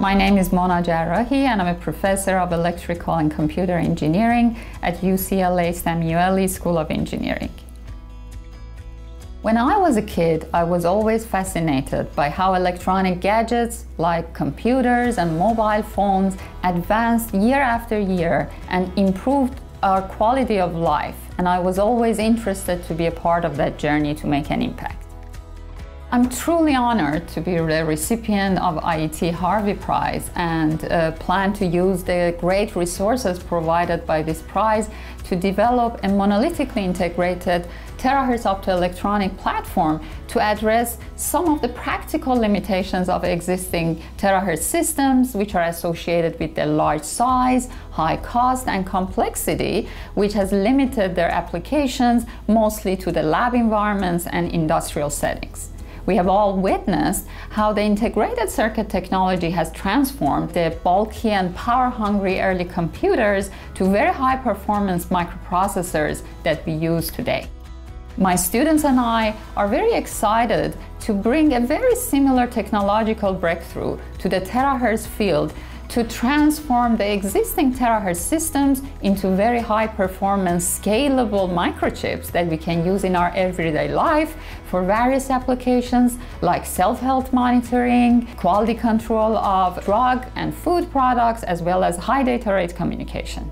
My name is Mona Jarrahi and I'm a professor of electrical and computer engineering at UCLA Samueli School of Engineering. When I was a kid, I was always fascinated by how electronic gadgets like computers and mobile phones advanced year after year and improved our quality of life. And I was always interested to be a part of that journey to make an impact. I'm truly honored to be the recipient of IET Harvey Prize and uh, plan to use the great resources provided by this prize to develop a monolithically integrated terahertz optoelectronic platform to address some of the practical limitations of existing terahertz systems which are associated with their large size, high cost and complexity which has limited their applications mostly to the lab environments and industrial settings. We have all witnessed how the integrated circuit technology has transformed the bulky and power-hungry early computers to very high-performance microprocessors that we use today. My students and I are very excited to bring a very similar technological breakthrough to the terahertz field to transform the existing terahertz systems into very high performance scalable microchips that we can use in our everyday life for various applications like self-health monitoring, quality control of drug and food products, as well as high data rate communication.